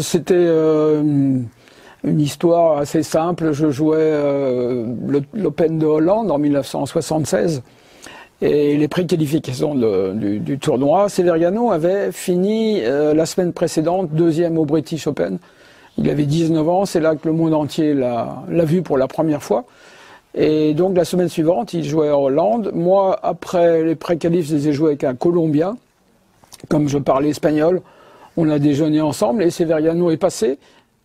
C'était euh, une histoire assez simple. Je jouais euh, l'Open de Hollande en 1976 et les préqualifications du, du, tournoi. Severiano avait fini euh, la semaine précédente deuxième au British Open. Il avait 19 ans, c'est là que le monde entier l'a vu pour la première fois. Et donc la semaine suivante, il jouait en Hollande. Moi, après les pré-qualifs, je les ai joués avec un Colombien. Comme je parlais espagnol, on a déjeuné ensemble et Severiano est passé.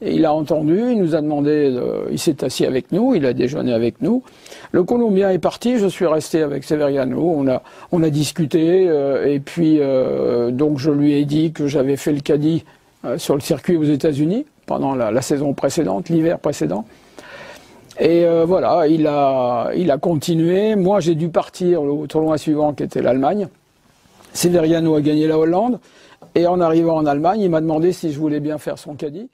Il a entendu, il nous a demandé, il s'est assis avec nous, il a déjeuné avec nous. Le Colombien est parti, je suis resté avec Severiano, on a, discuté, euh, et puis euh, donc je lui ai dit que j'avais fait le caddie euh, sur le circuit aux États-Unis pendant la, la, saison précédente, l'hiver précédent. Et voilà, il a, il a continué. Moi, j'ai dû partir au tournoi suivant qui était l'Allemagne. Severiano a gagné la Hollande. Et en arrivant en Allemagne, il m'a demandé si je voulais bien faire son caddie.